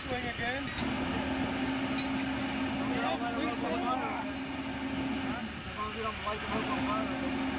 swing again. We don't swing so hard. As long as we don't light the rope on fire.